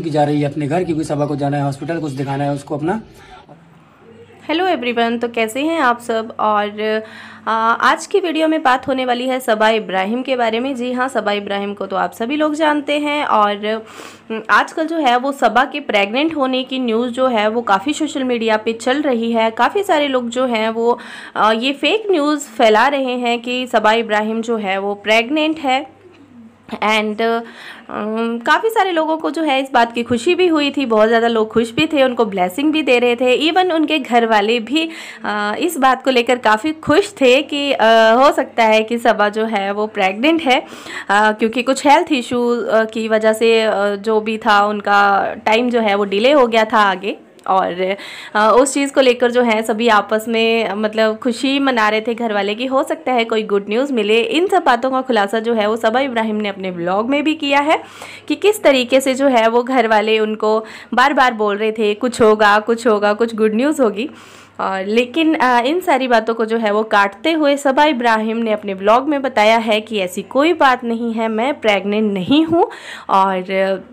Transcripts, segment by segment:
की जा रही है अपने घर की क्योंकि सभा को जाना है हॉस्पिटल कुछ दिखाना है उसको अपना। हेलो एवरीवन तो कैसे हैं आप सब? और आ, आज की वीडियो में बात होने वाली है सबा इब्राहिम के बारे में। जी हाँ सबा इब्राहिम को तो आप सभी लोग जानते हैं। और आजकल जो है वो सबा के प्रेग्नेंट होने की न्यूज़ जो है वो काफ़ी सोशल मीडिया पे चल रही है। काफ़ी सारे लोग जो हैं वो आ, ये फेक न्यूज़ फैला रहे हैं कि सबा इब्राहिम जो है वो प्रेग्नेंट है। एंड um, काफ़ी सारे लोगों को जो है इस बात की खुशी भी हुई थी बहुत ज़्यादा लोग खुश भी थे उनको ब्लेसिंग भी दे रहे थे। इवन उनके घर वाले भी uh, इस बात को लेकर काफ़ी खुश थे कि uh, हो सकता है कि सबा जो है वो प्रेग्नेंट है uh, क्योंकि कुछ हेल्थ इशू की वजह से जो भी था उनका टाइम जो है वो डिले हो गया था आगे। और उस चीज़ को लेकर जो है सभी आपस में मतलब खुशी मना रहे थे घर वाले कि हो सकता है कोई गुड न्यूज़ मिले। इन सब बातों का खुलासा जो है वो सबा इब्राहिम ने अपने ब्लॉग में भी किया है कि किस तरीके से जो है वो घर वाले उनको बार बार बोल रहे थे, कुछ होगा कुछ होगा, कुछ गुड न्यूज़ होगी। और, लेकिन इन सारी बातों को जो है वो काटते हुए सबा इब्राहिम ने अपने ब्लॉग में बताया है कि ऐसी कोई बात नहीं है, मैं प्रेग्नेंट नहीं हूँ। और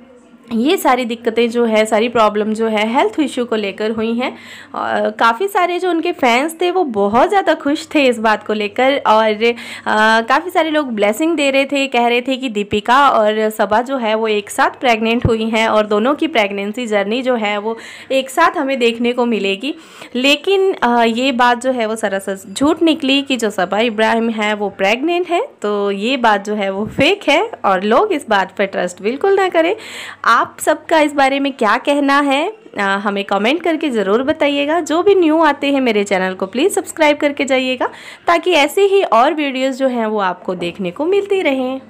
ये सारी दिक्कतें जो है सारी प्रॉब्लम जो है हेल्थ इशू को लेकर हुई हैं। काफ़ी सारे जो उनके फैंस थे वो बहुत ज़्यादा खुश थे इस बात को लेकर और काफ़ी सारे लोग ब्लेसिंग दे रहे थे कह रहे थे कि दीपिका और सबा जो है वो एक साथ प्रेग्नेंट हुई हैं और दोनों की प्रेगनेंसी जर्नी जो है वो एक साथ हमें देखने को मिलेगी। लेकिन आ, ये बात जो है वो सरासर झूठ निकली कि जो सबा इब्राहिम है वो प्रेगनेंट है। तो ये बात जो है वो फेक है और लोग इस बात पर ट्रस्ट बिल्कुल ना करें। आप सबका इस बारे में क्या कहना है? आ, हमें कमेंट करके ज़रूर बताइएगा। जो भी न्यू आते हैं मेरे चैनल को प्लीज़ सब्सक्राइब करके जाइएगा ताकि ऐसे ही और वीडियोस जो हैं वो आपको देखने को मिलती रहें।